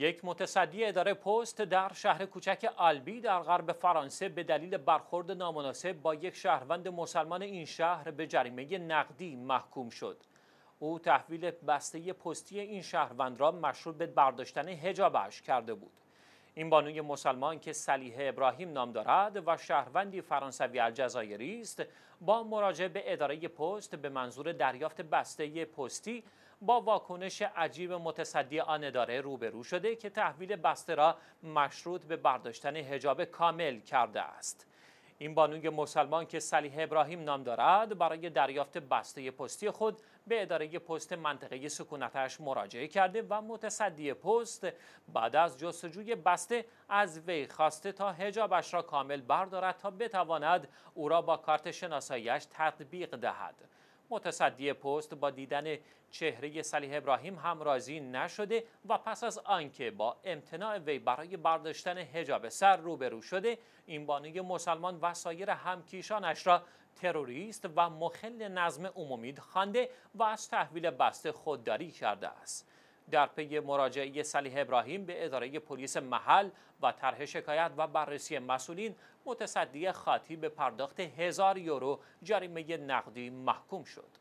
یک متصدی اداره پست در شهر کوچک آلبی در غرب فرانسه به دلیل برخورد نامناسب با یک شهروند مسلمان این شهر به جریمه نقدی محکوم شد. او تحویل بسته پستی این شهروند را مشروط به برداشتن هجابش کرده بود. این بانوی مسلمان که سلیح ابراهیم نام دارد و شهروندی فرانسوی الجزایری است با مراجعه به اداره پست به منظور دریافت بسته پستی با واکنش عجیب متصدی آن اداره روبرو شده که تحویل بسته را مشروط به برداشتن هجاب کامل کرده است. این بانوی مسلمان که صلیح ابراهیم نام دارد برای دریافت بسته پستی خود به اداره پست منطقه سکونتش مراجعه کرده و متصدی پست بعد از جستجوی بسته از وی خواسته تا هجابش را کامل بردارد تا بتواند او را با کارت شناساییش تطبیق دهد. متصدی پست با دیدن چهره صلیح ابراهیم هم راضی نشده و پس از آنکه با امتناع وی برای برداشتن حجاب سر روبرو شده این بانوی مسلمان و سایر همکیشانش را تروریست و مخل نظم عمومی خوانده و از تحویل بسته خودداری کرده است. در پی مراجعه صلیح ابراهیم به اداره پلیس محل و طرح شکایت و بررسی مسئولین متصدی خاطی به پرداخت هزار یورو جریمه نقدی محکوم شد.